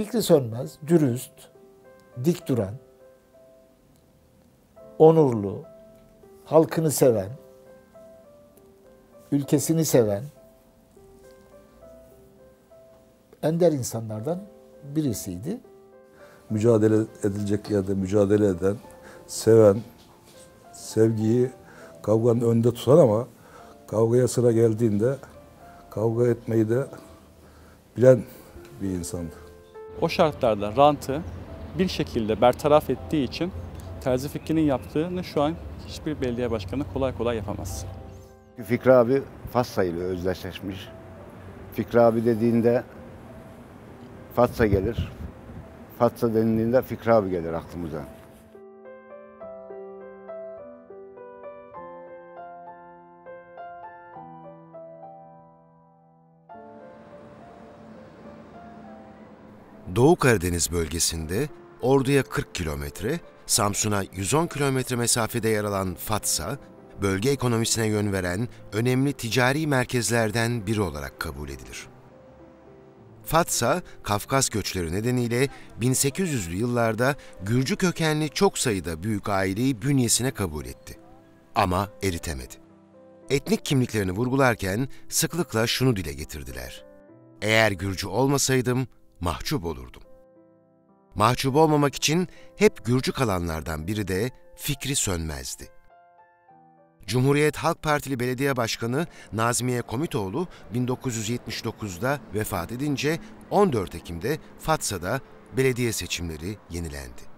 Fikri Sönmez, dürüst, dik duran, onurlu, halkını seven, ülkesini seven ender insanlardan birisiydi. Mücadele edilecek yerde mücadele eden, seven, sevgiyi kavganın önünde tutan ama kavgaya sıra geldiğinde kavga etmeyi de bilen bir insandı. O şartlarda rantı bir şekilde bertaraf ettiği için Terzi Fikri'nin yaptığını şu an hiçbir belediye başkanı kolay kolay yapamaz. Fikri abi Fatsa ile özdeşleşmiş. Fikri abi dediğinde Fatsa gelir. Fatsa denildiğinde Fikri abi gelir aklımıza. Doğu Karadeniz bölgesinde Ordu'ya 40 kilometre, Samsun'a 110 kilometre mesafede yer alan Fatsa, bölge ekonomisine yön veren önemli ticari merkezlerden biri olarak kabul edilir. Fatsa, Kafkas göçleri nedeniyle 1800'lü yıllarda Gürcü kökenli çok sayıda büyük aileyi bünyesine kabul etti. Ama eritemedi. Etnik kimliklerini vurgularken sıklıkla şunu dile getirdiler. Eğer Gürcü olmasaydım mahcup olurdum. Mahcup olmamak için hep Gürcü kalanlardan biri de Fikri Sönmez'di. Cumhuriyet Halk Partili Belediye Başkanı Nazmiye Komitoğlu 1979'da vefat edince 14 Ekim'de Fatsa'da belediye seçimleri yenilendi.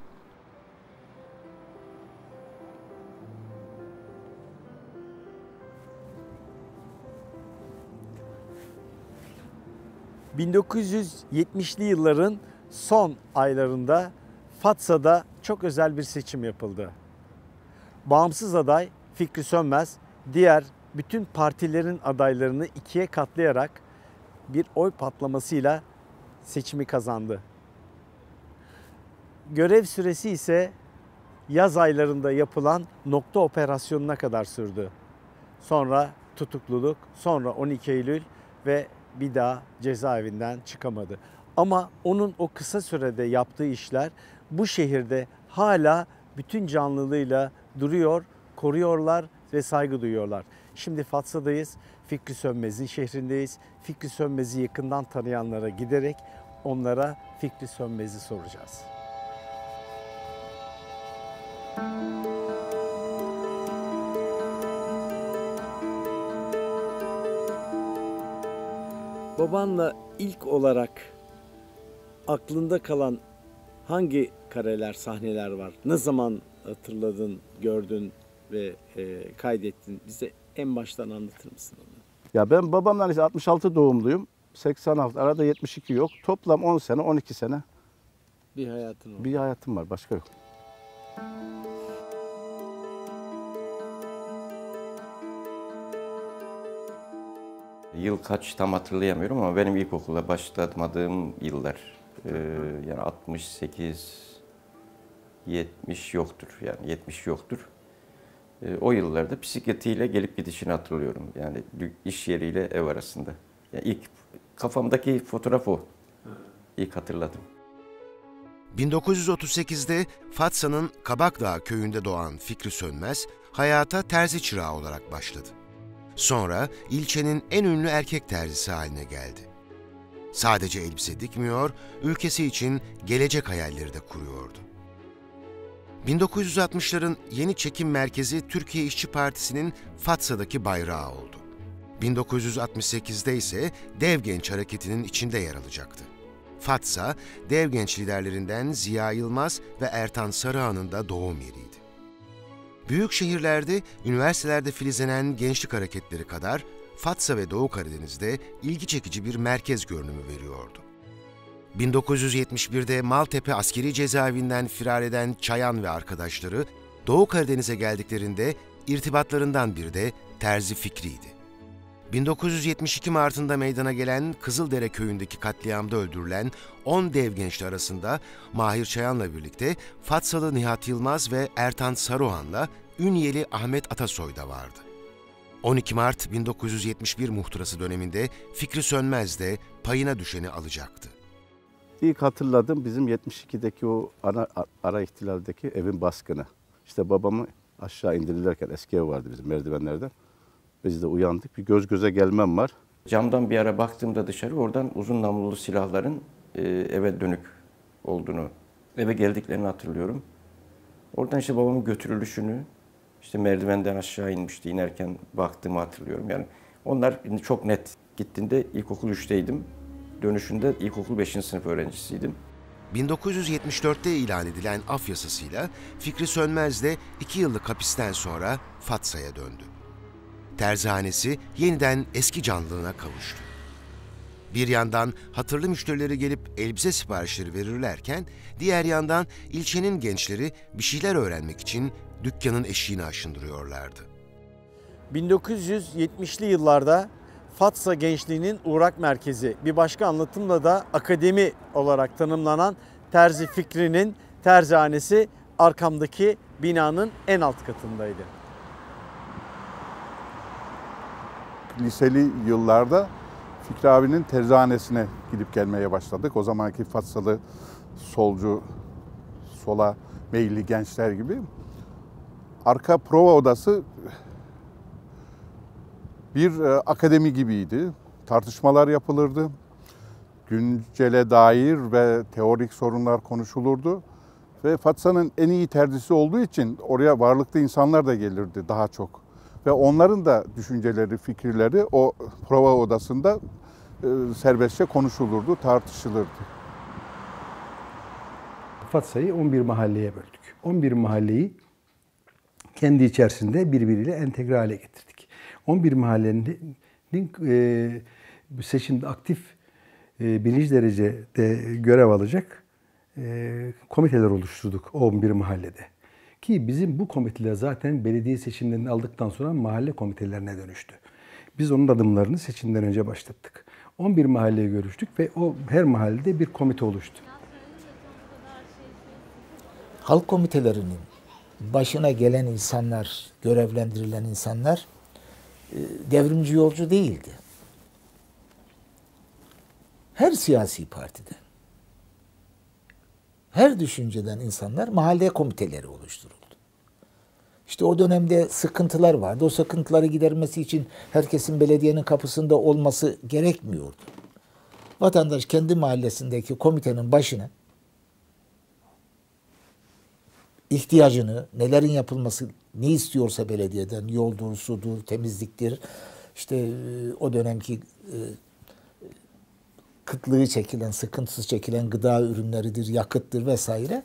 ...1970'li yılların son aylarında Fatsa'da çok özel bir seçim yapıldı. Bağımsız aday Fikri Sönmez diğer bütün partilerin adaylarını ikiye katlayarak bir oy patlamasıyla seçimi kazandı. Görev süresi ise yaz aylarında yapılan nokta operasyonuna kadar sürdü. Sonra tutukluluk, sonra 12 Eylül ve bir daha cezaevinden çıkamadı. Ama onun o kısa sürede yaptığı işler bu şehirde hala bütün canlılığıyla duruyor, koruyorlar ve saygı duyuyorlar. Şimdi Fatsa'dayız. Fikri Sönmez'in şehrindeyiz. Fikri Sönmez'i yakından tanıyanlara giderek onlara Fikri Sönmez'i soracağız. Babanla ilk olarak aklında kalan hangi kareler, sahneler var? Ne zaman hatırladın, gördün ve e, kaydettin? Bize en baştan anlatır mısın onu? Ya ben babamdan işte 66 doğumluyum. 86 arada 72 yok. Toplam 10 sene 12 sene Bir hayatın oldu. bir hayatım var başka yok. Yıl kaç tam hatırlayamıyorum ama benim ilkokula başlamadığım yıllar e, yani 68 70 yoktur yani 70 yoktur. E, o yıllarda bisikletiyle gelip gidişini hatırlıyorum. Yani iş yeriyle ev arasında. Yani ilk kafamdaki fotoğraf o. İlk hatırladım. 1938'de Fatsa'nın Kabakdağ köyünde doğan Fikri Sönmez, hayata terzi çırağı olarak başladı. Sonra ilçenin en ünlü erkek terzisi haline geldi. Sadece elbise dikmiyor, ülkesi için gelecek hayalleri de kuruyordu. 1960'ların yeni çekim merkezi Türkiye İşçi Partisi'nin Fatsa'daki bayrağı oldu. 1968'de ise Dev Genç Hareketi'nin içinde yer alacaktı. Fatsa, dev genç liderlerinden Ziya Yılmaz ve Ertan Sarıhan'ın da doğum yeriydi. Büyük şehirlerde, üniversitelerde filizlenen gençlik hareketleri kadar Fatsa ve Doğu Karadeniz'de ilgi çekici bir merkez görünümü veriyordu. 1971'de Maltepe askeri cezaevinden firar eden Çayan ve arkadaşları Doğu Karadeniz'e geldiklerinde irtibatlarından biri de Terzi Fikri'ydi. 1972 Mart'ında meydana gelen Kızıldere köyündeki katliamda öldürülen 10 dev gençli arasında Mahir Çayan'la birlikte Fatsalı Nihat Yılmaz ve Ertan Saruhan'la Ünyeli Ahmet Atasoy da vardı. 12 Mart 1971 muhtırası döneminde Fikri Sönmez de payına düşeni alacaktı. İlk hatırladım bizim 72'deki o ara, ara ihtilaldeki evin baskını. İşte babamı aşağı indirilirken eski ev vardı bizim merdivenlerden. Biz de uyandık. Bir göz göze gelmem var. Camdan bir ara baktığımda dışarı oradan uzun namlulu silahların e, eve dönük olduğunu, eve geldiklerini hatırlıyorum. Oradan işte babamın götürülüşünü, işte merdivenden aşağı inmişti, inerken baktığımı hatırlıyorum. Yani onlar çok net. Gittiğinde ilkokul 3'teydim. Dönüşünde ilkokul 5. sınıf öğrencisiydim. 1974'te ilan edilen af yasasıyla Fikri Sönmez de 2 yıllık hapisten sonra Fatsa'ya döndü. Terzihanesi yeniden eski canlılığına kavuştu. Bir yandan hatırlı müşterileri gelip elbise siparişleri verirlerken, diğer yandan ilçenin gençleri bir şeyler öğrenmek için dükkanın eşiğini aşındırıyorlardı. 1970'li yıllarda Fatsa Gençliği'nin uğrak merkezi bir başka anlatımla da akademi olarak tanımlanan Terzi Fikri'nin terzihanesi arkamdaki binanın en alt katındaydı. liseli yıllarda Fikri abinin terzahanesine gidip gelmeye başladık. O zamanki Fatsalı solcu, sola meyilli gençler gibi. Arka prova odası bir e, akademi gibiydi. Tartışmalar yapılırdı. Güncele dair ve teorik sorunlar konuşulurdu. Ve Fatsa'nın en iyi terzisi olduğu için oraya varlıklı insanlar da gelirdi daha çok. Ve onların da düşünceleri, fikirleri o prova odasında e, serbestçe konuşulurdu, tartışılırdı. Fatsa'yı 11 mahalleye böldük. 11 mahalleyi kendi içerisinde birbiriyle entegre hale getirdik. 11 mahallenin e, seçimde aktif e, birinci derecede görev alacak e, komiteler oluşturduk 11 mahallede. Ki bizim bu komiteler zaten belediye seçimlerini aldıktan sonra mahalle komitelerine dönüştü. Biz onun adımlarını seçimden önce başlattık. 11 mahalleye görüştük ve o her mahallede bir komite oluştu. Halk komitelerinin başına gelen insanlar, görevlendirilen insanlar e, devrimci yolcu değildi. Her siyasi partiden, her düşünceden insanlar mahalle komiteleri oluşturuldu. İşte o dönemde sıkıntılar vardı. O sıkıntıları gidermesi için herkesin belediyenin kapısında olması gerekmiyordu. Vatandaş kendi mahallesindeki komitenin başına ihtiyacını, nelerin yapılması, ne istiyorsa belediyeden, yoldur, sudur, temizliktir, işte e, o dönemki e, kıtlığı çekilen, sıkıntısız çekilen gıda ürünleridir, yakıttır vesaire.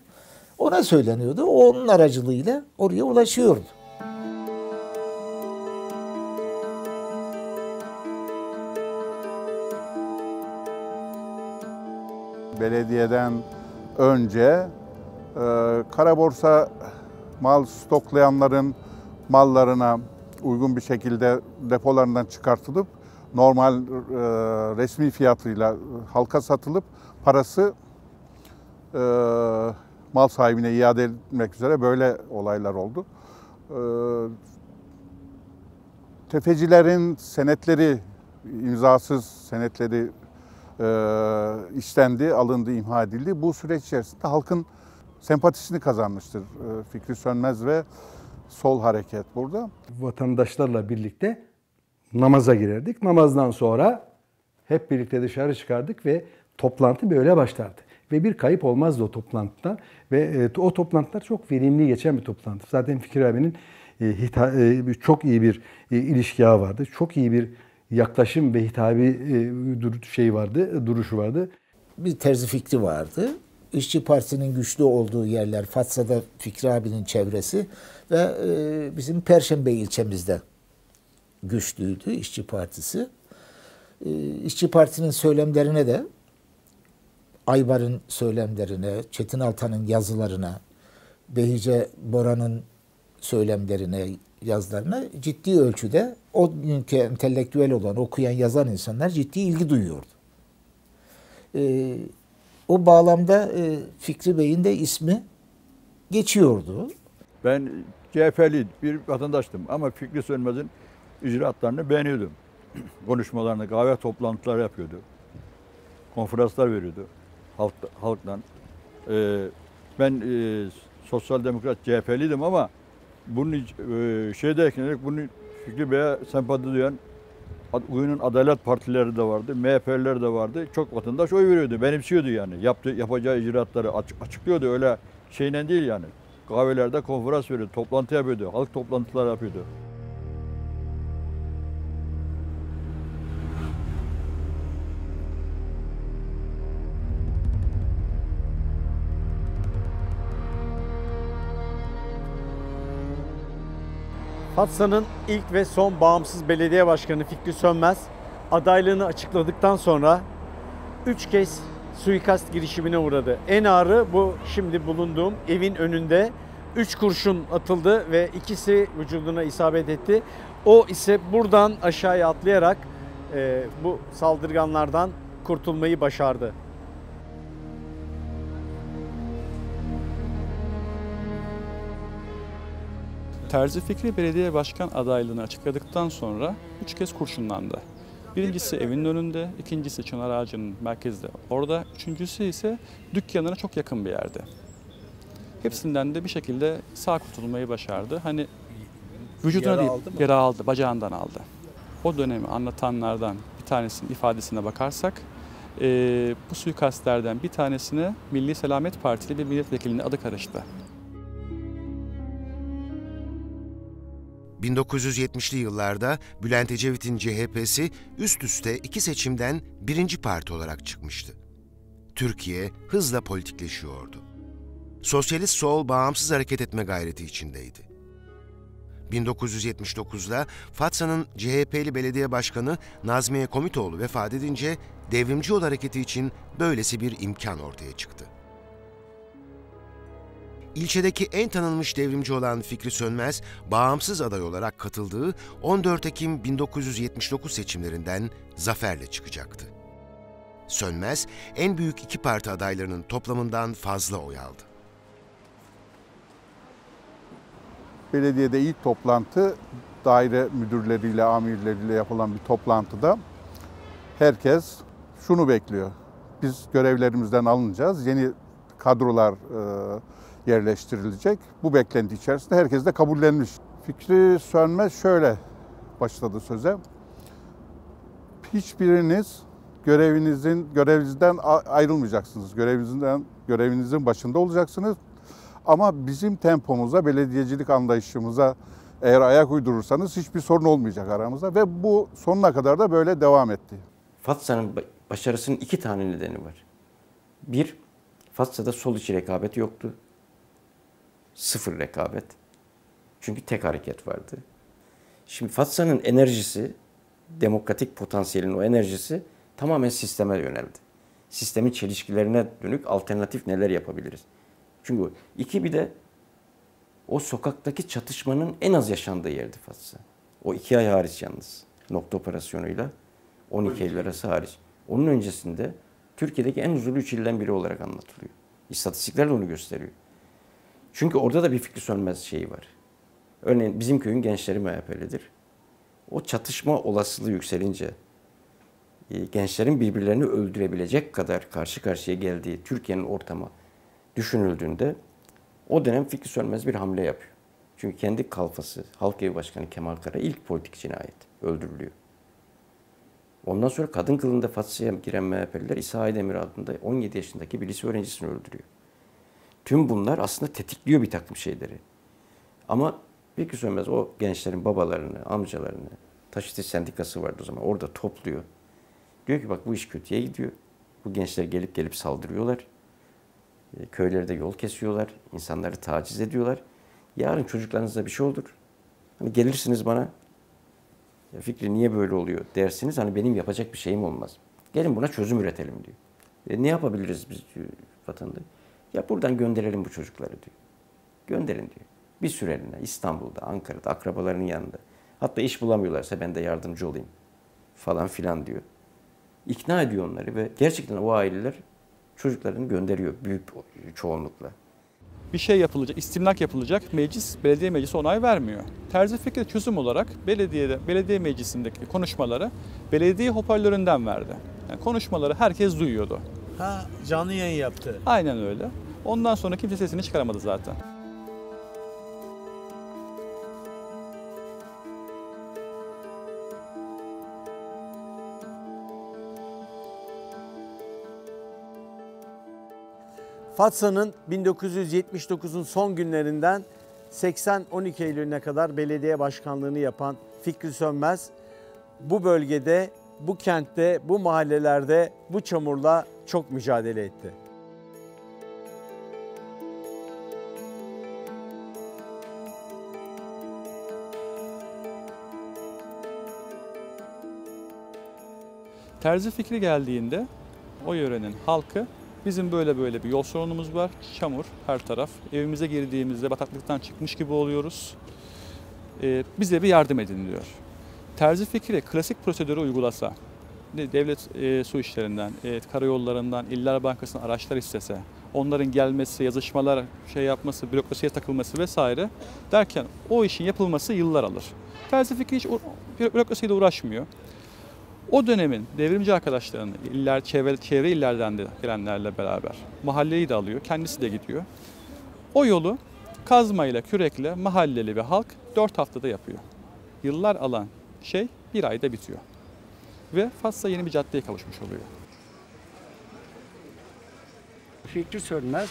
Ona söyleniyordu. Onun aracılığıyla oraya ulaşıyordu. Belediyeden önce kara borsa mal stoklayanların mallarına uygun bir şekilde depolarından çıkartılıp normal e, resmi fiyatıyla halka satılıp parası e, mal sahibine iade etmek üzere böyle olaylar oldu. E, tefecilerin senetleri, imzasız senetleri e, istendi, alındı, imha edildi. Bu süreç içerisinde halkın sempatisini kazanmıştır e, Fikri Sönmez ve Sol Hareket burada. Vatandaşlarla birlikte namaza girerdik. Namazdan sonra hep birlikte dışarı çıkardık ve toplantı böyle başlardı. Ve bir kayıp olmazdı o toplantıda. Ve e, o toplantılar çok verimli geçen bir toplantı. Zaten Fikir abinin e, hita, çok iyi bir ilişki ağı vardı. Çok iyi bir yaklaşım ve hitabi şey vardı, duruşu vardı. Bir terzi fikri vardı. İşçi Partisi'nin güçlü olduğu yerler Fatsa'da Fikri abinin çevresi ve e, bizim Perşembe ilçemizde güçlüydü İşçi Partisi. E, İşçi Partisi'nin söylemlerine de Aybar'ın söylemlerine, Çetin Altan'ın yazılarına, Behice Bora'nın söylemlerine, yazılarına ciddi ölçüde o günkü entelektüel olan, okuyan, yazan insanlar ciddi ilgi duyuyordu. Ee, o bağlamda e, Fikri Bey'in de ismi geçiyordu. Ben CHP'li bir vatandaştım ama Fikri Sönmez'in icraatlarını beğeniyordum. Konuşmalarını, kahve toplantıları yapıyordu. Konferanslar veriyordu. halk, halktan. Ee, ben e, sosyal demokrat CHP'liydim ama bunun e, şeyde eklenerek bunu Fikri Bey'e sempati duyan Uyu'nun Adalet Partileri de vardı, MHP'liler de vardı. Çok vatandaş oy veriyordu, benimsiyordu yani. Yaptığı, yapacağı icraatları açık, açıklıyordu öyle şeyle değil yani. Kahvelerde konferans veriyordu, toplantı yapıyordu, halk toplantıları yapıyordu. Fatsa'nın ilk ve son bağımsız belediye başkanı Fikri Sönmez adaylığını açıkladıktan sonra 3 kez suikast girişimine uğradı. En ağırı bu şimdi bulunduğum evin önünde 3 kurşun atıldı ve ikisi vücuduna isabet etti. O ise buradan aşağıya atlayarak e, bu saldırganlardan kurtulmayı başardı. Terzi Fikri belediye başkan adaylığını açıkladıktan sonra üç kez kurşunlandı. Birincisi evinin önünde, ikincisi çınar ağacının merkezde orada, üçüncüsü ise dükkanına çok yakın bir yerde. Hepsinden de bir şekilde sağ kurtulmayı başardı. Hani vücuduna Yara değil, aldı mı? yara aldı, bacağından aldı. O dönemi anlatanlardan bir tanesinin ifadesine bakarsak, eee, bu suikastlerden bir tanesine Milli Selamet Partili bir milletvekilinin adı karıştı. 1970'li yıllarda Bülent Ecevit'in CHP'si üst üste iki seçimden birinci parti olarak çıkmıştı. Türkiye hızla politikleşiyordu. Sosyalist sol bağımsız hareket etme gayreti içindeydi. 1979'da Fatsa'nın CHP'li belediye başkanı Nazmiye Komitoğlu vefat edince devrimci yol hareketi için böylesi bir imkan ortaya çıktı. İlçedeki en tanınmış devrimci olan Fikri Sönmez, bağımsız aday olarak katıldığı 14 Ekim 1979 seçimlerinden zaferle çıkacaktı. Sönmez, en büyük iki parti adaylarının toplamından fazla oy aldı. Belediyede ilk toplantı daire müdürleriyle, amirleriyle yapılan bir toplantıda herkes şunu bekliyor. Biz görevlerimizden alınacağız. Yeni kadrolar e, yerleştirilecek. Bu beklenti içerisinde herkes de kabullenmiş. Fikri Sönmez şöyle başladı söze. Hiçbiriniz görevinizin görevinizden ayrılmayacaksınız. Görevinizden görevinizin başında olacaksınız. Ama bizim tempomuza, belediyecilik anlayışımıza eğer ayak uydurursanız hiçbir sorun olmayacak aramızda ve bu sonuna kadar da böyle devam etti. Fatsa'nın ba- başarısının iki tane nedeni var. Bir, Fatsa'da sol içi rekabet yoktu. Sıfır rekabet. Çünkü tek hareket vardı. Şimdi Fatsa'nın enerjisi, demokratik potansiyelin o enerjisi tamamen sisteme yöneldi. Sistemin çelişkilerine dönük alternatif neler yapabiliriz? Çünkü iki bir de o sokaktaki çatışmanın en az yaşandığı yerdi Fatsa. O iki ay hariç yalnız. Nokta operasyonuyla 12 Eylül arası hariç. Onun öncesinde Türkiye'deki en huzurlu üç ilden biri olarak anlatılıyor. İstatistikler de onu gösteriyor. Çünkü orada da bir fikri sönmez şeyi var. Örneğin bizim köyün gençleri MHP'lidir. O çatışma olasılığı yükselince e, gençlerin birbirlerini öldürebilecek kadar karşı karşıya geldiği Türkiye'nin ortamı düşünüldüğünde o dönem Fikri Sönmez bir hamle yapıyor. Çünkü kendi kalfası Halk Evi Başkanı Kemal Kara ilk politik cinayet öldürülüyor. Ondan sonra kadın kılığında Fatsa'ya giren MHP'liler İsa Aydemir adında 17 yaşındaki bir lise öğrencisini öldürüyor. Tüm bunlar aslında tetikliyor bir takım şeyleri. Ama Fikri Sönmez o gençlerin babalarını, amcalarını, taşıtıcı sendikası vardı o zaman orada topluyor. Diyor ki bak bu iş kötüye gidiyor. Bu gençler gelip gelip saldırıyorlar. E, Köylerde yol kesiyorlar. insanları taciz ediyorlar. Yarın çocuklarınızda bir şey olur. Hani gelirsiniz bana ya Fikri niye böyle oluyor dersiniz. Hani benim yapacak bir şeyim olmaz. Gelin buna çözüm üretelim diyor. E, ne yapabiliriz biz diyor vatandaş? Ya buradan gönderelim bu çocukları diyor. Gönderin diyor. Bir süreliğine İstanbul'da, Ankara'da, akrabalarının yanında. Hatta iş bulamıyorlarsa ben de yardımcı olayım falan filan diyor. İkna ediyor onları ve gerçekten o aileler çocuklarını gönderiyor büyük çoğunlukla. bir şey yapılacak, istimlak yapılacak. Meclis, belediye meclisi onay vermiyor. Terzi Fikri çözüm olarak belediyede, belediye meclisindeki konuşmaları belediye hoparlöründen verdi. Yani konuşmaları herkes duyuyordu. Ha canlı yayın yaptı. Aynen öyle. Ondan sonra kimse sesini çıkaramadı zaten. Fatsa'nın 1979'un son günlerinden 80-12 Eylül'üne kadar belediye başkanlığını yapan Fikri Sönmez bu bölgede, bu kentte, bu mahallelerde bu çamurla çok mücadele etti. Terzi fikri geldiğinde o yörenin halkı bizim böyle böyle bir yol sorunumuz var. Çamur her taraf. Evimize girdiğimizde bataklıktan çıkmış gibi oluyoruz. Ee, bize bir yardım edin diyor. Terzi fikri klasik prosedürü uygulasa, devlet e, su işlerinden, e, karayollarından, İller Bankası'ndan araçlar istese, onların gelmesi, yazışmalar şey yapması, bürokrasiye takılması vesaire derken o işin yapılması yıllar alır. Terzi fikri hiç bürokrasiyle uğraşmıyor. O dönemin devrimci arkadaşlarını, iller, çevre, çevre illerden de gelenlerle beraber mahalleyi de alıyor, kendisi de gidiyor. O yolu kazmayla, kürekle mahalleli ve halk 4 haftada yapıyor. Yıllar alan şey bir ayda bitiyor. Ve Fatsa yeni bir caddeye kavuşmuş oluyor. Fikri Sönmez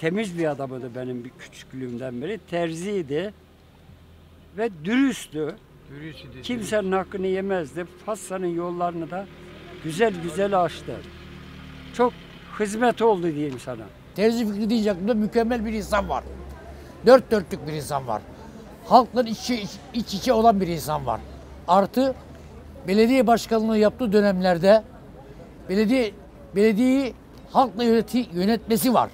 temiz bir adamıydı benim bir küçüklüğümden beri. Terziydi ve dürüsttü. Kimsenin hakkını yemezdi. Fassa'nın yollarını da güzel güzel açtı. Çok hizmet oldu diyeyim sana. Terzi Fikri deyince aklımda mükemmel bir insan var. Dört dörtlük bir insan var. Halkla iç, iç, iç içe olan bir insan var. Artı belediye başkanlığı yaptığı dönemlerde belediye belediyeyi halkla yöneti, yönetmesi var.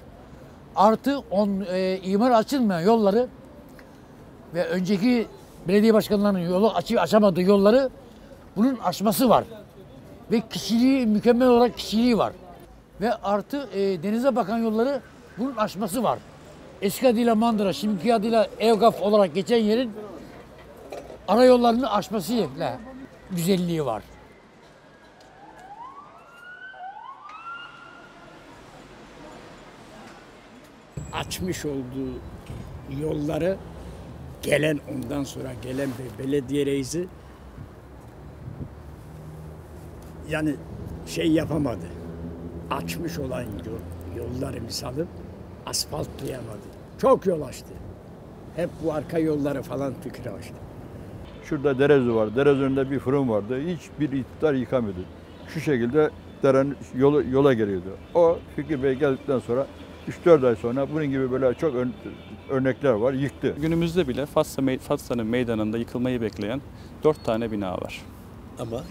Artı on, e, imar açılmayan yolları ve önceki belediye başkanlarının yolu açı, açamadığı yolları bunun aşması var. Ve kişiliği mükemmel olarak kişiliği var. Ve artı e, denize bakan yolları bunun aşması var. Eski adıyla Mandıra, şimdiki adıyla Evgaf olarak geçen yerin ana yollarını aşmasıyla güzelliği var. Açmış olduğu yolları gelen ondan sonra gelen bir belediye reisi yani şey yapamadı. Açmış olan yol, yolları misali asfaltlayamadı. Çok yol açtı. Hep bu arka yolları falan fikri açtı. Şurada derezi var. Derez önünde bir fırın vardı. Hiçbir iktidar yıkamıyordu. Şu şekilde derenin yola, yola geliyordu. O Fikri Bey geldikten sonra 3-4 ay sonra bunun gibi böyle çok ör- örnekler var. Yıktı. Günümüzde bile Fatsa, Fatsa'nın meydanında yıkılmayı bekleyen 4 tane bina var. Ama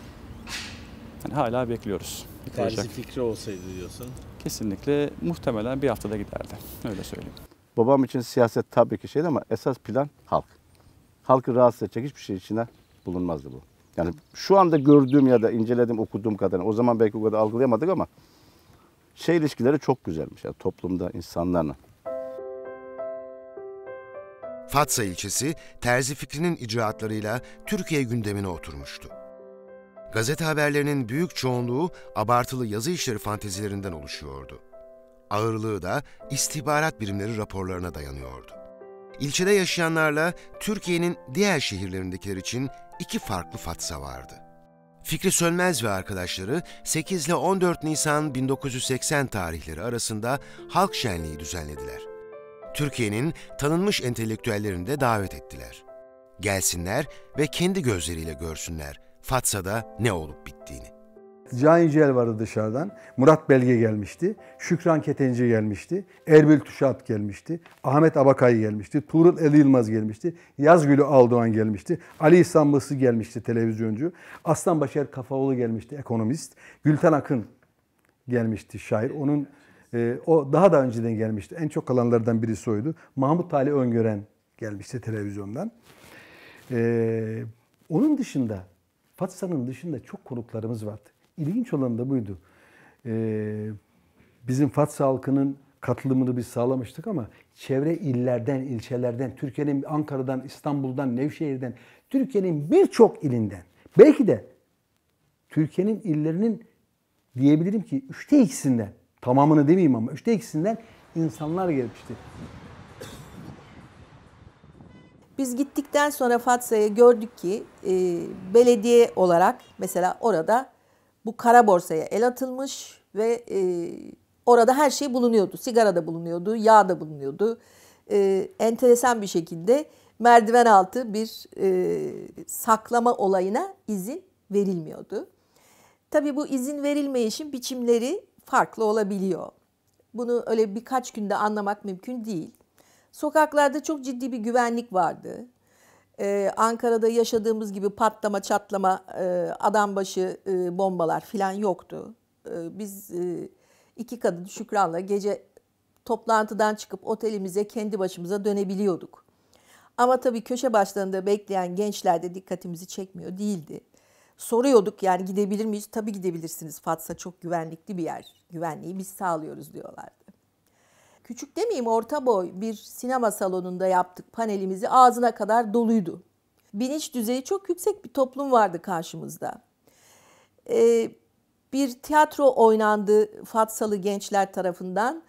Yani hala bekliyoruz. Yıkılacak. terzi fikri olsaydı diyorsun. Kesinlikle muhtemelen bir haftada giderdi. Öyle söyleyeyim. Babam için siyaset tabii ki şeydi ama esas plan halk. Halkı rahatsız edecek hiçbir şey içine bulunmazdı bu. Yani şu anda gördüğüm ya da inceledim, okuduğum kadarıyla o zaman belki o kadar algılayamadık ama şey ilişkileri çok güzelmiş. Yani toplumda insanlarla. Fatsa ilçesi Terzi Fikri'nin icraatlarıyla Türkiye gündemine oturmuştu. Gazete haberlerinin büyük çoğunluğu abartılı yazı işleri fantezilerinden oluşuyordu. Ağırlığı da istihbarat birimleri raporlarına dayanıyordu. İlçede yaşayanlarla Türkiye'nin diğer şehirlerindekiler için iki farklı Fatsa vardı. Fikri Sönmez ve arkadaşları 8 ile 14 Nisan 1980 tarihleri arasında halk şenliği düzenlediler. Türkiye'nin tanınmış entelektüellerini de davet ettiler. Gelsinler ve kendi gözleriyle görsünler Fatsa'da ne olup bittiğini. Can Yücel vardı dışarıdan. Murat Belge gelmişti. Şükran Ketenci gelmişti. Erbil Tuşat gelmişti. Ahmet Abakay gelmişti. Tuğrul Eli Yılmaz gelmişti. Yazgülü Aldoğan gelmişti. Ali İstanbul'sı gelmişti televizyoncu. Aslan Başar Kafaoğlu gelmişti ekonomist. Gülten Akın gelmişti şair. Onun e, o daha da önceden gelmişti. En çok kalanlardan birisi oydu. Mahmut Talih Öngören gelmişti televizyondan. E, onun dışında Fatsa'nın dışında çok konuklarımız vardı. İlginç olan da buydu. Ee, bizim Fatsa halkının katılımını biz sağlamıştık ama çevre illerden, ilçelerden, Türkiye'nin Ankara'dan, İstanbul'dan, Nevşehir'den, Türkiye'nin birçok ilinden, belki de Türkiye'nin illerinin diyebilirim ki üçte ikisinden tamamını demeyeyim ama üçte ikisinden insanlar gelmişti. Biz gittikten sonra Fatsa'ya gördük ki e, belediye olarak mesela orada bu kara borsaya el atılmış ve e, orada her şey bulunuyordu. Sigara da bulunuyordu, yağ da bulunuyordu. E, enteresan bir şekilde merdiven altı bir e, saklama olayına izin verilmiyordu. Tabii bu izin verilmeyişin biçimleri farklı olabiliyor. Bunu öyle birkaç günde anlamak mümkün değil. Sokaklarda çok ciddi bir güvenlik vardı. Ee, Ankara'da yaşadığımız gibi patlama, çatlama, e, adam başı e, bombalar falan yoktu. E, biz e, iki kadın Şükran'la gece toplantıdan çıkıp otelimize kendi başımıza dönebiliyorduk. Ama tabii köşe başlarında bekleyen gençler de dikkatimizi çekmiyor değildi. Soruyorduk yani gidebilir miyiz? Tabii gidebilirsiniz. Fatsa çok güvenlikli bir yer. Güvenliği biz sağlıyoruz diyorlardı. Küçük demeyeyim orta boy bir sinema salonunda yaptık panelimizi ağzına kadar doluydu. Bilinç düzeyi çok yüksek bir toplum vardı karşımızda. Ee, bir tiyatro oynandı Fatsalı gençler tarafından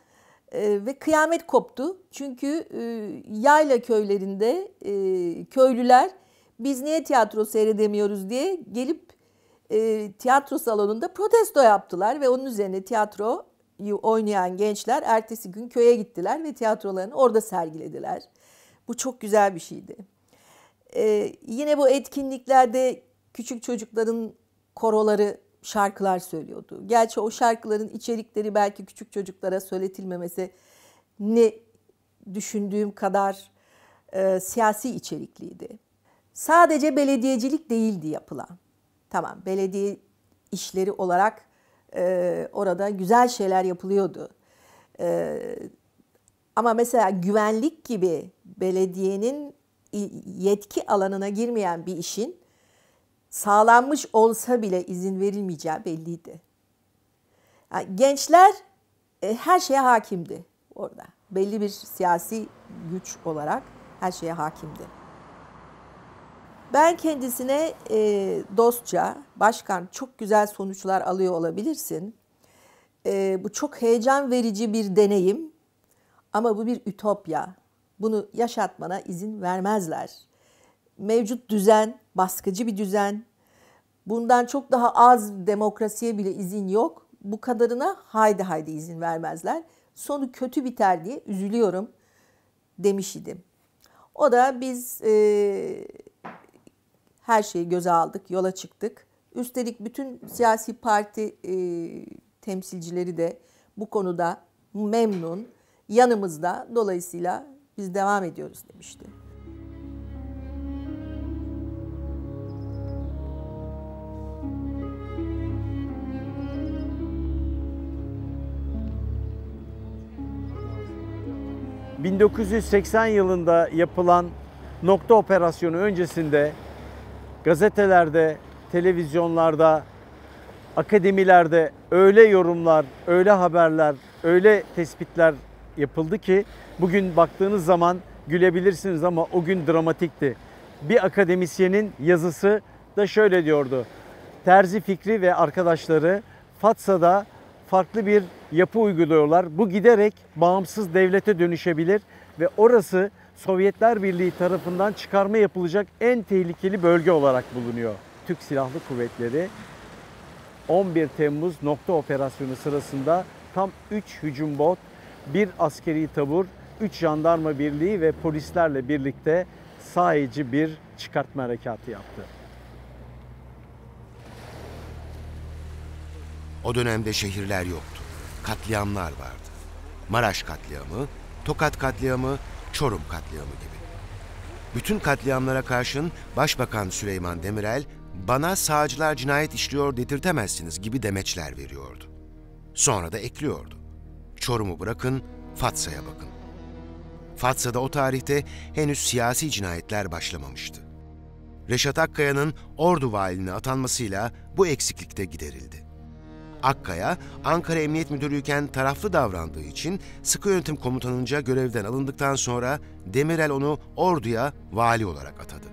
ee, ve kıyamet koptu. Çünkü e, yayla köylerinde e, köylüler biz niye tiyatro seyredemiyoruz diye gelip e, tiyatro salonunda protesto yaptılar ve onun üzerine tiyatro oynayan gençler ertesi gün köye gittiler ve tiyatrolarını orada sergilediler. Bu çok güzel bir şeydi. Ee, yine bu etkinliklerde küçük çocukların koroları şarkılar söylüyordu. Gerçi o şarkıların içerikleri belki küçük çocuklara söyletilmemesi ne düşündüğüm kadar e, siyasi içerikliydi. Sadece belediyecilik değildi yapılan. Tamam belediye işleri olarak e, orada güzel şeyler yapılıyordu. E, ama mesela güvenlik gibi belediyenin yetki alanına girmeyen bir işin sağlanmış olsa bile izin verilmeyeceği belliydi. Yani gençler e, her şeye hakimdi orada. Belli bir siyasi güç olarak her şeye hakimdi. Ben kendisine e, dostça, başkan çok güzel sonuçlar alıyor olabilirsin. E, bu çok heyecan verici bir deneyim ama bu bir ütopya. Bunu yaşatmana izin vermezler. Mevcut düzen baskıcı bir düzen. Bundan çok daha az demokrasiye bile izin yok. Bu kadarına haydi haydi izin vermezler. Sonu kötü biter diye üzülüyorum demiş idim. O da biz e, her şeyi göze aldık, yola çıktık. Üstelik bütün siyasi parti e, temsilcileri de bu konuda memnun, yanımızda. Dolayısıyla biz devam ediyoruz demişti. ...1980 yılında yapılan nokta operasyonu öncesinde gazetelerde, televizyonlarda, akademilerde öyle yorumlar, öyle haberler, öyle tespitler yapıldı ki bugün baktığınız zaman gülebilirsiniz ama o gün dramatikti. Bir akademisyenin yazısı da şöyle diyordu. Terzi Fikri ve arkadaşları Fatsa'da farklı bir yapı uyguluyorlar. Bu giderek bağımsız devlete dönüşebilir ve orası Sovyetler Birliği tarafından çıkarma yapılacak en tehlikeli bölge olarak bulunuyor. Türk Silahlı Kuvvetleri 11 Temmuz nokta operasyonu sırasında tam 3 hücum bot, bir askeri tabur, 3 jandarma birliği ve polislerle birlikte sahici bir çıkartma harekatı yaptı. O dönemde şehirler yoktu. Katliamlar vardı. Maraş katliamı, Tokat katliamı, Çorum katliamı gibi. Bütün katliamlara karşın Başbakan Süleyman Demirel, bana sağcılar cinayet işliyor dedirtemezsiniz gibi demeçler veriyordu. Sonra da ekliyordu. Çorum'u bırakın, Fatsa'ya bakın. Fatsa'da o tarihte henüz siyasi cinayetler başlamamıştı. Reşat Akkaya'nın Ordu valiliğine atanmasıyla bu eksiklik de giderildi. Akkaya, Ankara Emniyet Müdürüyken taraflı davrandığı için sıkı yönetim komutanınca görevden alındıktan sonra Demirel onu orduya vali olarak atadı.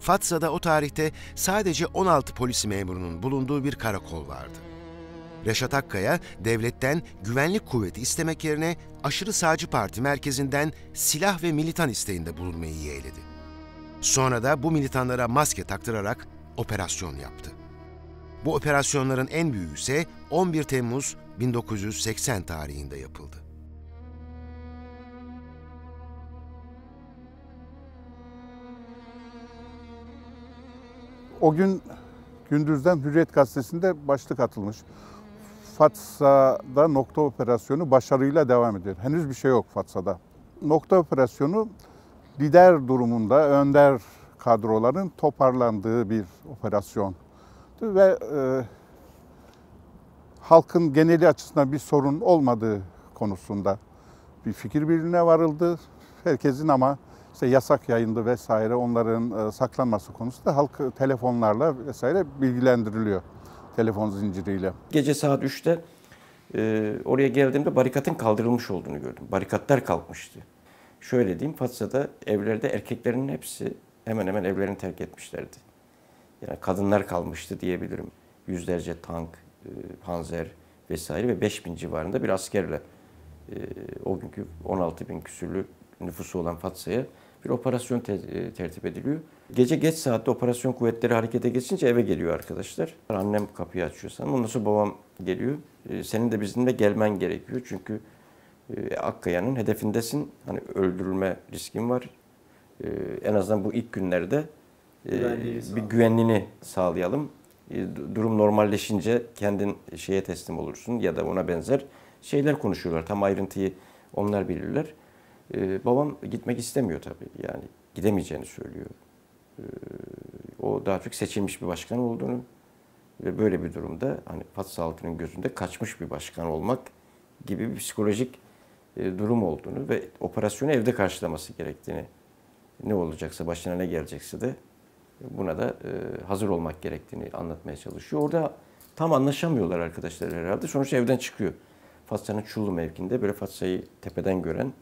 Fatsa'da o tarihte sadece 16 polis memurunun bulunduğu bir karakol vardı. Reşat Akkaya devletten güvenlik kuvveti istemek yerine aşırı sağcı parti merkezinden silah ve militan isteğinde bulunmayı yeğledi. Sonra da bu militanlara maske taktırarak operasyon yaptı. Bu operasyonların en büyüğü ise 11 Temmuz 1980 tarihinde yapıldı. O gün gündüzden Hürriyet Gazetesi'nde başlık atılmış. Fatsa'da nokta operasyonu başarıyla devam ediyor. Henüz bir şey yok Fatsa'da. Nokta operasyonu lider durumunda önder kadroların toparlandığı bir operasyon. Ve e, halkın geneli açısından bir sorun olmadığı konusunda bir fikir birliğine varıldı. Herkesin ama işte yasak yayındı vesaire onların e, saklanması konusunda halk telefonlarla vesaire bilgilendiriliyor telefon zinciriyle. Gece saat 3'te e, oraya geldiğimde barikatın kaldırılmış olduğunu gördüm. Barikatlar kalkmıştı. Şöyle diyeyim Fatsa'da evlerde erkeklerin hepsi hemen hemen evlerini terk etmişlerdi. Yani kadınlar kalmıştı diyebilirim. Yüzlerce tank, e, panzer vesaire ve 5000 civarında bir askerle e, o günkü 16 bin küsürlü nüfusu olan Fatsa'ya bir operasyon te- e, tertip ediliyor. Gece geç saatte operasyon kuvvetleri harekete geçince eve geliyor arkadaşlar. Annem kapıyı açıyor sanırım. Ondan sonra babam geliyor. Senin de bizimle gelmen gerekiyor. Çünkü Akkaya'nın hedefindesin. Hani öldürülme riskin var. En azından bu ilk günlerde e, bir güvenliğini sağlayalım. E, durum normalleşince kendin şeye teslim olursun ya da ona benzer şeyler konuşuyorlar. Tam ayrıntıyı onlar bilirler. Ee, babam gitmek istemiyor tabii. Yani gidemeyeceğini söylüyor. Ee, o daha çok seçilmiş bir başkan olduğunu ve böyle bir durumda hani Fatsa halkının gözünde kaçmış bir başkan olmak gibi bir psikolojik e, durum olduğunu ve operasyonu evde karşılaması gerektiğini ne olacaksa başına ne gelecekse de buna da e, hazır olmak gerektiğini anlatmaya çalışıyor. Orada tam anlaşamıyorlar arkadaşlar herhalde. Sonuçta evden çıkıyor. Fatsa'nın Çullu mevkinde böyle Fatsa'yı tepeden gören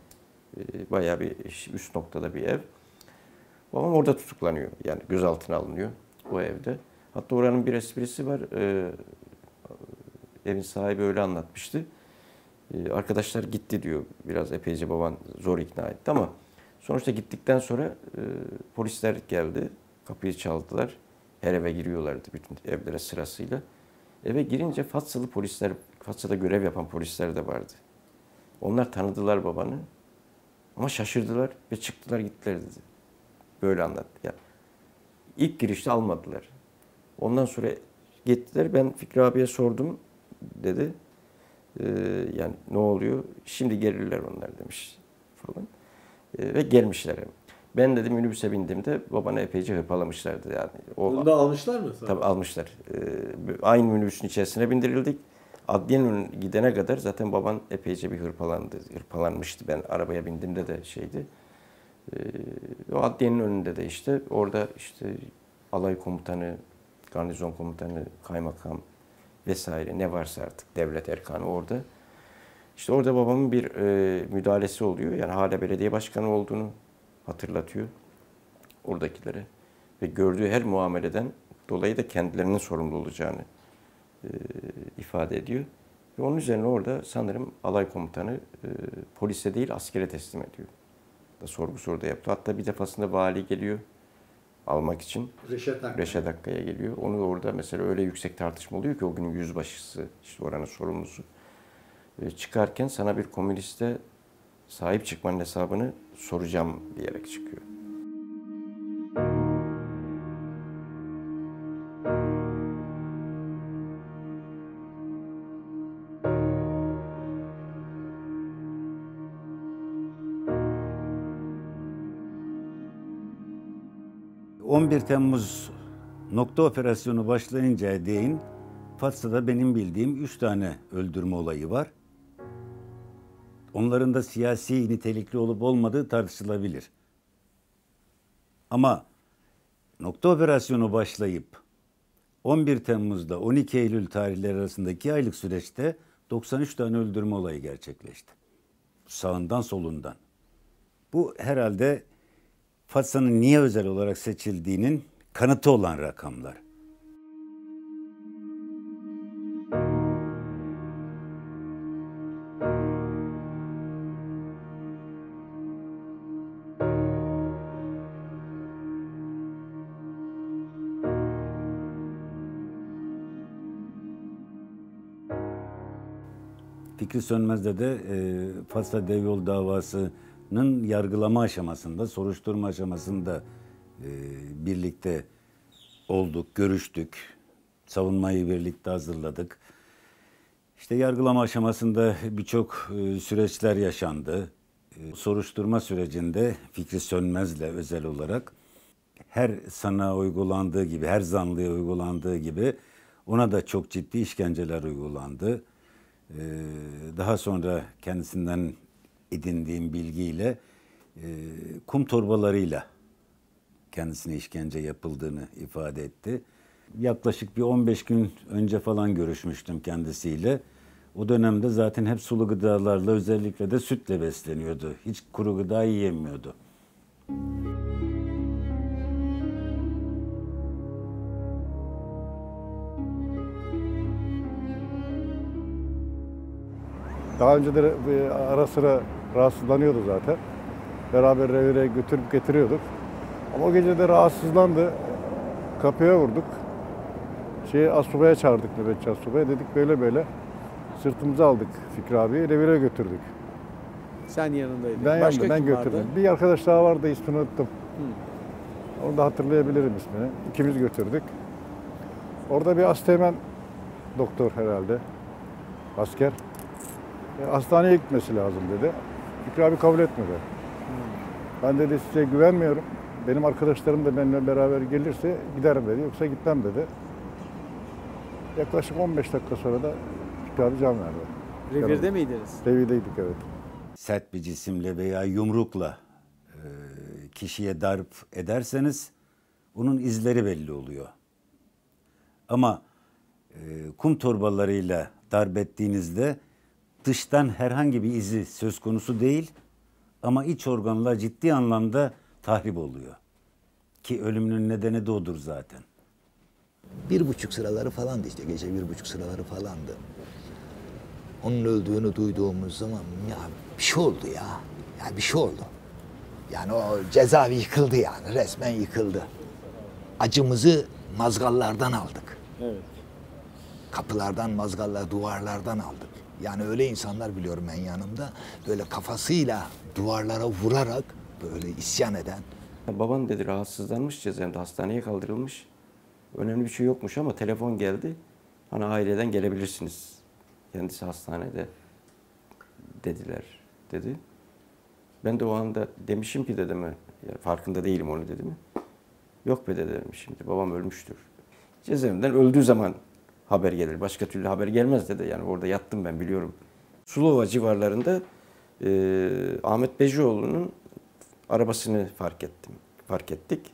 e, bayağı bir üst noktada bir ev. Babam orada tutuklanıyor. Yani gözaltına alınıyor o evde. Hatta oranın bir esprisi var. Ee, evin sahibi öyle anlatmıştı. Ee, arkadaşlar gitti diyor. Biraz epeyce baban zor ikna etti ama sonuçta gittikten sonra e, polisler geldi. Kapıyı çaldılar. Her eve giriyorlardı bütün evlere sırasıyla. Eve girince Fatsalı polisler, Fatsa'da görev yapan polisler de vardı. Onlar tanıdılar babanı. Ama şaşırdılar ve çıktılar gittiler dedi. Böyle anlattı. Yani ilk girişte almadılar. Ondan sonra gittiler. Ben Fikri abiye sordum dedi. Ee, yani ne oluyor? Şimdi gelirler onlar demiş falan. Ee, ve gelmişler. Ben dedim minibüse bindiğimde babana epeyce hırpalamışlardı yani. O, Bunu da almışlar mı? Tabii almışlar. Ee, aynı minibüsün içerisine bindirildik. Adliyenin gidene kadar zaten baban epeyce bir hırpalandı. Hırpalanmıştı. Ben arabaya bindiğimde de şeydi. Ee, o adliyenin önünde de işte orada işte alay komutanı, garnizon komutanı, kaymakam vesaire ne varsa artık devlet erkanı orada. İşte orada babamın bir e, müdahalesi oluyor. Yani hala belediye başkanı olduğunu hatırlatıyor oradakilere. Ve gördüğü her muameleden dolayı da kendilerinin sorumlu olacağını e, ifade ediyor. Ve onun üzerine orada sanırım alay komutanı e, polise değil askere teslim ediyor. Da sorgu soruda yaptı. Hatta bir defasında vali geliyor almak için. Reşat Akkaya. Reşat Akkaya geliyor. Onu orada mesela öyle yüksek tartışma oluyor ki o günün yüzbaşısı, işte oranın sorumlusu. E, çıkarken sana bir komüniste sahip çıkmanın hesabını soracağım diyerek çıkıyor. 11 Temmuz nokta operasyonu başlayınca değin Fatsa'da benim bildiğim 3 tane öldürme olayı var. Onların da siyasi nitelikli olup olmadığı tartışılabilir. Ama nokta operasyonu başlayıp 11 Temmuz'da 12 Eylül tarihleri arasındaki aylık süreçte 93 tane öldürme olayı gerçekleşti. Sağından solundan. Bu herhalde Fatsa'nın niye özel olarak seçildiğinin kanıtı olan rakamlar. Fikri Sönmez'de de e, Fasla Devyol davasının yargılama aşamasında, soruşturma aşamasında e, birlikte olduk, görüştük. Savunmayı birlikte hazırladık. İşte yargılama aşamasında birçok e, süreçler yaşandı. E, soruşturma sürecinde Fikri Sönmez'le özel olarak her sana uygulandığı gibi, her zanlıya uygulandığı gibi ona da çok ciddi işkenceler uygulandı. E, daha sonra kendisinden edindiğim bilgiyle e, kum torbalarıyla kendisine işkence yapıldığını ifade etti. Yaklaşık bir 15 gün önce falan görüşmüştüm kendisiyle. O dönemde zaten hep sulu gıdalarla özellikle de sütle besleniyordu. Hiç kuru gıda yiyemiyordu. Daha önce de bir ara sıra rahatsızlanıyordu zaten. Beraber revire götürüp getiriyorduk. Ama o gece de rahatsızlandı. Kapıya vurduk. Şeyi asubaya çağırdık nöbetçi asubaya. Dedik böyle böyle. Sırtımıza aldık Fikri abiyi. Revire götürdük. Sen yanındaydın. Ben Başka yandım, ben götürdüm. vardı? Bir arkadaş daha vardı ismini unuttum. Onu da hatırlayabilirim ismini. İkimiz götürdük. Orada bir asteğmen doktor herhalde. Asker. E, hastaneye gitmesi lazım dedi. Fikri abi kabul etmedi. Ben dedi size güvenmiyorum. Benim arkadaşlarım da benimle beraber gelirse giderim dedi. Yoksa gitmem dedi. Yaklaşık 15 dakika sonra da Fikri abi can verdi. Revirde miydiniz? Revirdeydik evet. Sert bir cisimle veya yumrukla e, kişiye darp ederseniz onun izleri belli oluyor. Ama e, kum torbalarıyla darp ettiğinizde dıştan herhangi bir izi söz konusu değil ama iç organlar ciddi anlamda tahrip oluyor. Ki ölümünün nedeni de odur zaten. Bir buçuk sıraları falandı işte gece bir buçuk sıraları falandı. Onun öldüğünü duyduğumuz zaman ya bir şey oldu ya. Ya bir şey oldu. Yani o cezaevi yıkıldı yani resmen yıkıldı. Acımızı mazgallardan aldık. Evet. Kapılardan, mazgallar, duvarlardan aldık. Yani öyle insanlar biliyorum ben yanımda. Böyle kafasıyla duvarlara vurarak böyle isyan eden. Babam dedi rahatsızlanmış cezaevinde hastaneye kaldırılmış. Önemli bir şey yokmuş ama telefon geldi. Hani aileden gelebilirsiniz. Kendisi hastanede dediler dedi. Ben de o anda demişim ki dedeme, farkında değilim onu dedi mi? Yok be dedim şimdi babam ölmüştür. Cezaevinden öldüğü zaman haber gelir. Başka türlü haber gelmez dedi. Yani orada yattım ben biliyorum. Sulova civarlarında e, Ahmet Becioğlu'nun arabasını fark ettim. Fark ettik.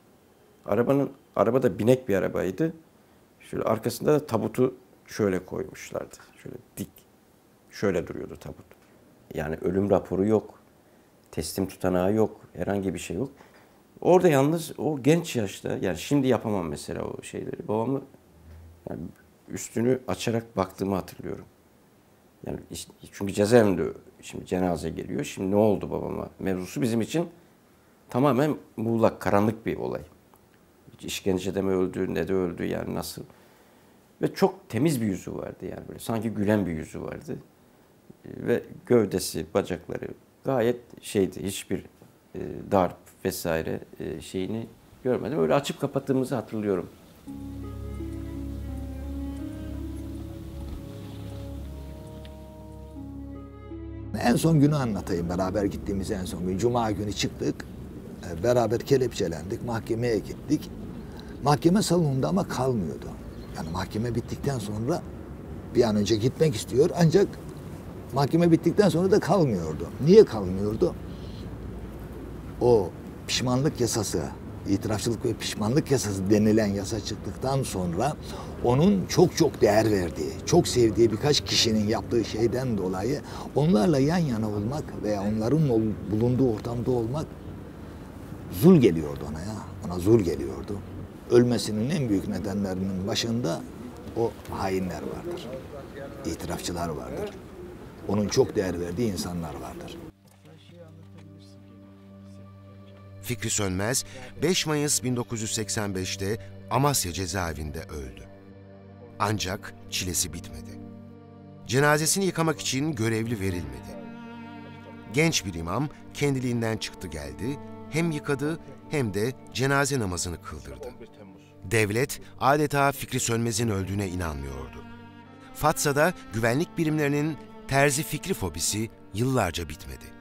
Arabanın araba da binek bir arabaydı. Şöyle arkasında da tabutu şöyle koymuşlardı. Şöyle dik. Şöyle duruyordu tabut. Yani ölüm raporu yok. Teslim tutanağı yok. Herhangi bir şey yok. Orada yalnız o genç yaşta yani şimdi yapamam mesela o şeyleri. Babamı yani üstünü açarak baktığımı hatırlıyorum. Yani çünkü cezaevinde şimdi cenaze geliyor. Şimdi ne oldu babama? Mevzusu bizim için tamamen muğlak, karanlık bir olay. İşkencede mi öldü, ne de öldü yani nasıl? Ve çok temiz bir yüzü vardı yani böyle sanki gülen bir yüzü vardı. Ve gövdesi, bacakları gayet şeydi, hiçbir e, darp vesaire e, şeyini görmedim. Öyle açıp kapattığımızı hatırlıyorum. En son günü anlatayım beraber gittiğimiz en son gün. Cuma günü çıktık. e, Beraber kelepçelendik. Mahkemeye gittik. Mahkeme salonunda ama kalmıyordu. Yani mahkeme bittikten sonra bir an önce gitmek istiyor ancak mahkeme bittikten sonra da kalmıyordu. Niye kalmıyordu? O pişmanlık yasası, itirafçılık ve pişmanlık yasası denilen yasa çıktıktan sonra onun çok çok değer verdiği, çok sevdiği birkaç kişinin yaptığı şeyden dolayı onlarla yan yana olmak veya onların bulunduğu ortamda olmak zul geliyordu ona ya. Ona zul geliyordu. Ölmesinin en büyük nedenlerinin başında o hainler vardır. İtirafçılar vardır. Onun çok değer verdiği insanlar vardır. Fikri Sönmez 5 Mayıs 1985'te Amasya cezaevinde öldü. Ancak çilesi bitmedi. cenazesini yıkamak için görevli verilmedi. Genç bir imam kendiliğinden çıktı geldi, hem yıkadı hem de cenaze namazını kıldırdı. Devlet adeta Fikri Sönmez'in öldüğüne inanmıyordu. Fatsa'da güvenlik birimlerinin terzi fikri fobisi yıllarca bitmedi.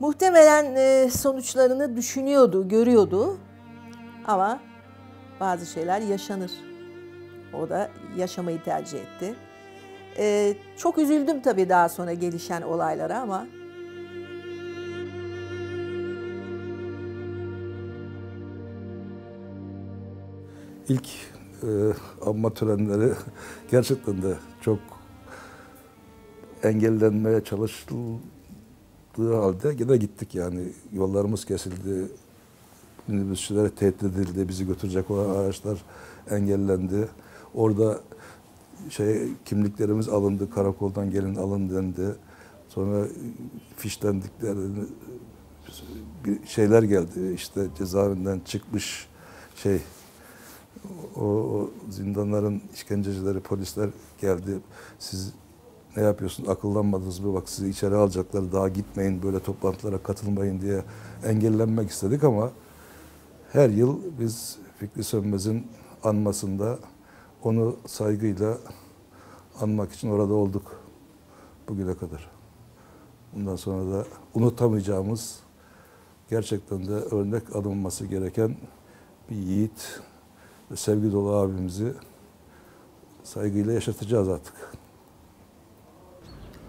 Muhtemelen e, sonuçlarını düşünüyordu, görüyordu. Ama bazı şeyler yaşanır. O da yaşamayı tercih etti. E, çok üzüldüm tabii daha sonra gelişen olaylara ama İlk e, anma törenleri gerçekten de çok engellenmeye çalışıldığı halde yine gittik yani. Yollarımız kesildi. Minibüsçülere tehdit edildi. Bizi götürecek olan araçlar engellendi. Orada şey kimliklerimiz alındı. Karakoldan gelin alın dendi. Sonra fişlendiklerini bir şeyler geldi. İşte cezaevinden çıkmış şey o, o zindanların işkencecileri, polisler geldi. Siz ne yapıyorsunuz? Akıllanmadınız mı? Bak sizi içeri alacaklar. Daha gitmeyin, böyle toplantılara katılmayın diye engellenmek istedik ama her yıl biz Fikri Sönmez'in anmasında onu saygıyla anmak için orada olduk bugüne kadar. Bundan sonra da unutamayacağımız gerçekten de örnek alınması gereken bir yiğit ve sevgi dolu abimizi saygıyla yaşatacağız artık.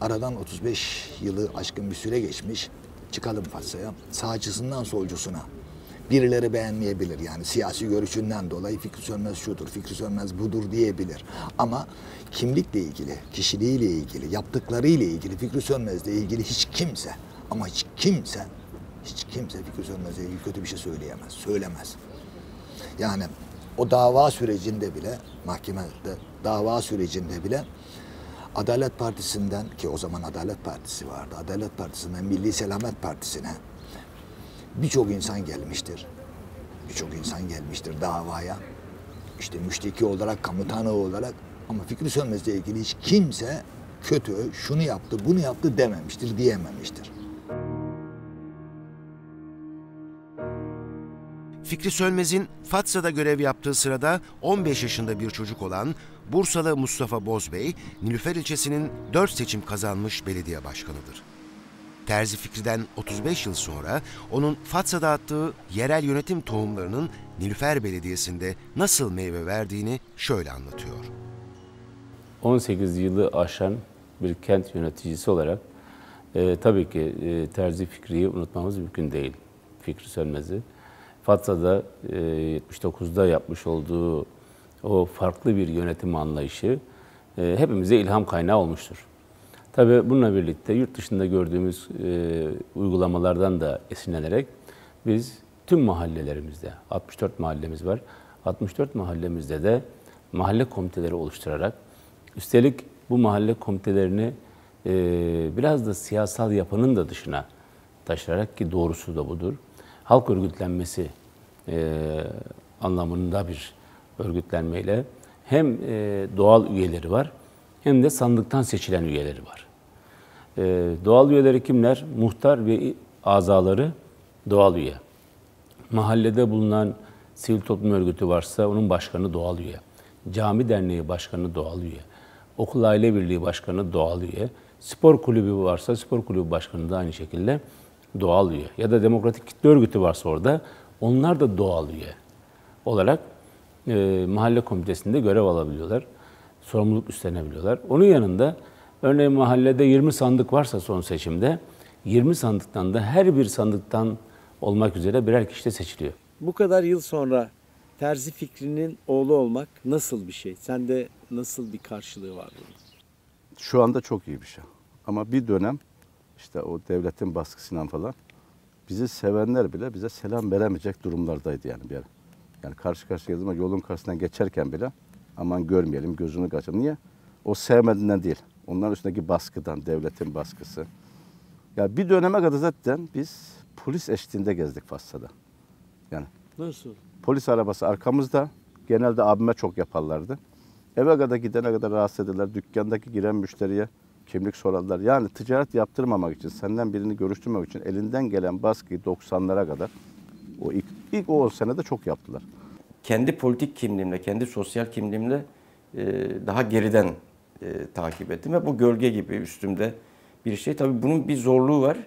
Aradan 35 yılı aşkın bir süre geçmiş. Çıkalım Fatsa'ya. Sağcısından solcusuna. Birileri beğenmeyebilir yani siyasi görüşünden dolayı Fikri Sönmez şudur, Fikri Sönmez budur diyebilir. Ama kimlikle ilgili, kişiliğiyle ilgili, yaptıklarıyla ilgili, Fikri Sönmez'le ilgili hiç kimse ama hiç kimse, hiç kimse Fikri Sönmez'le ilgili kötü bir şey söyleyemez, söylemez. Yani o dava sürecinde bile, mahkemede dava sürecinde bile Adalet Partisi'nden ki o zaman Adalet Partisi vardı. Adalet Partisi'nden Milli Selamet Partisi'ne birçok insan gelmiştir. Birçok insan gelmiştir davaya. İşte müşteki olarak, kamu tanığı olarak ama Fikri Sönmez'le ilgili hiç kimse kötü, şunu yaptı, bunu yaptı dememiştir, diyememiştir. Fikri Sönmez'in Fatsa'da görev yaptığı sırada 15 yaşında bir çocuk olan Bursalı Mustafa Bozbey, Nilüfer ilçesinin 4 seçim kazanmış belediye başkanıdır. Terzi Fikri'den 35 yıl sonra onun Fatsa'da attığı yerel yönetim tohumlarının Nilüfer Belediyesi'nde nasıl meyve verdiğini şöyle anlatıyor. 18 yılı aşan bir kent yöneticisi olarak e, tabii ki e, Terzi Fikri'yi unutmamız mümkün değil. Fikri Sönmez'i. Fatsa'da e, 79'da yapmış olduğu o farklı bir yönetim anlayışı e, hepimize ilham kaynağı olmuştur. Tabii bununla birlikte yurt dışında gördüğümüz e, uygulamalardan da esinlenerek biz tüm mahallelerimizde, 64 mahallemiz var, 64 mahallemizde de mahalle komiteleri oluşturarak, üstelik bu mahalle komitelerini e, biraz da siyasal yapının da dışına taşırarak ki doğrusu da budur, halk örgütlenmesi e, anlamında bir örgütlenmeyle hem e, doğal üyeleri var hem de sandıktan seçilen üyeleri var. E, doğal üyeleri kimler? Muhtar ve azaları doğal üye. Mahallede bulunan sivil toplum örgütü varsa onun başkanı doğal üye. Cami derneği başkanı doğal üye. Okul aile birliği başkanı doğal üye. Spor kulübü varsa spor kulübü başkanı da aynı şekilde doğal üye. Ya da demokratik kitle örgütü varsa orada onlar da doğal üye olarak e, mahalle komitesinde görev alabiliyorlar. Sorumluluk üstlenebiliyorlar. Onun yanında örneğin mahallede 20 sandık varsa son seçimde 20 sandıktan da her bir sandıktan olmak üzere birer kişi de seçiliyor. Bu kadar yıl sonra Terzi Fikri'nin oğlu olmak nasıl bir şey? Sende nasıl bir karşılığı var bunun? Şu anda çok iyi bir şey. Ama bir dönem işte o devletin baskısından falan bizi sevenler bile bize selam veremeyecek durumlardaydı yani bir ara. Yani karşı karşıya ama yolun karşısından geçerken bile aman görmeyelim gözünü kaçırın. Niye? O sevmediğinden değil. Onların üstündeki baskıdan, devletin baskısı. Ya bir döneme kadar zaten biz polis eşliğinde gezdik Fassa'da. Yani Nasıl? polis arabası arkamızda, genelde abime çok yaparlardı. Eve kadar gidene kadar rahatsız ederler. Dükkandaki giren müşteriye kimlik sorarlar. Yani ticaret yaptırmamak için, senden birini görüştürmemek için elinden gelen baskıyı 90'lara kadar o ilk, ilk o senede çok yaptılar. Kendi politik kimliğimle, kendi sosyal kimliğimle e, daha geriden e, takip ettim ve bu gölge gibi üstümde bir şey. Tabii bunun bir zorluğu var.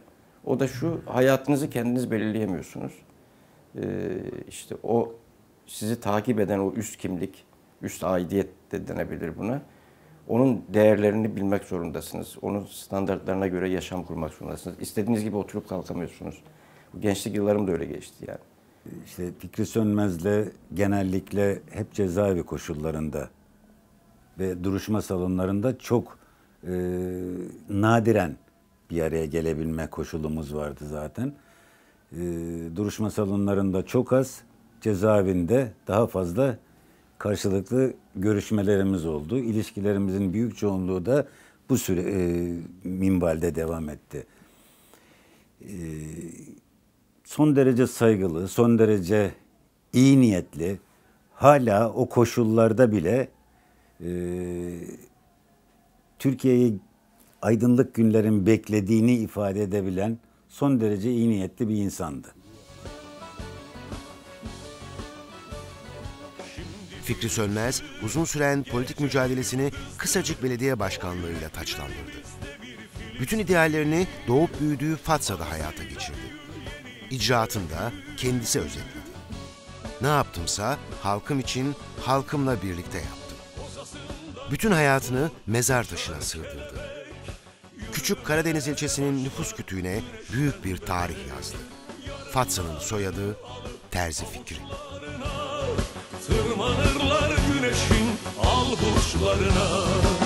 O da şu, hayatınızı kendiniz belirleyemiyorsunuz. E, işte o sizi takip eden o üst kimlik, üst aidiyet de denebilir buna. Onun değerlerini bilmek zorundasınız. Onun standartlarına göre yaşam kurmak zorundasınız. İstediğiniz gibi oturup kalkamıyorsunuz. Gençlik yıllarım da öyle geçti yani. İşte Fikri Sönmez'le genellikle hep cezaevi koşullarında ve duruşma salonlarında çok e, nadiren bir araya gelebilme koşulumuz vardı zaten. E, duruşma salonlarında çok az, cezaevinde daha fazla karşılıklı görüşmelerimiz oldu. İlişkilerimizin büyük çoğunluğu da bu süre e, minvalde devam etti. E, son derece saygılı, son derece iyi niyetli, hala o koşullarda bile e, Türkiye'yi aydınlık günlerin beklediğini ifade edebilen son derece iyi niyetli bir insandı. Fikri Sönmez uzun süren politik mücadelesini kısacık belediye başkanlığıyla taçlandırdı. Bütün ideallerini doğup büyüdüğü Fatsa'da hayata geçirdi. İcraatında kendisi özetledi. Ne yaptımsa halkım için halkımla birlikte yaptım. Bütün hayatını mezar taşına sığdırdı. Küçük Karadeniz ilçesinin nüfus kütüğüne büyük bir tarih yazdı. Fatsa'nın soyadı Terzi Fikri. Güneşin al